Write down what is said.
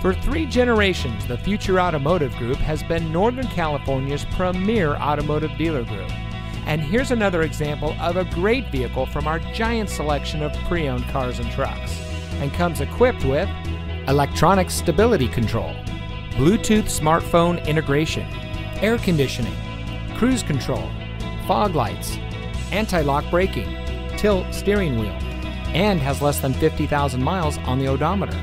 For three generations, the Future Automotive Group has been Northern California's premier automotive dealer group. And here's another example of a great vehicle from our giant selection of pre owned cars and trucks. And comes equipped with electronic stability control, Bluetooth smartphone integration, air conditioning, cruise control, fog lights, anti lock braking, tilt steering wheel, and has less than 50,000 miles on the odometer.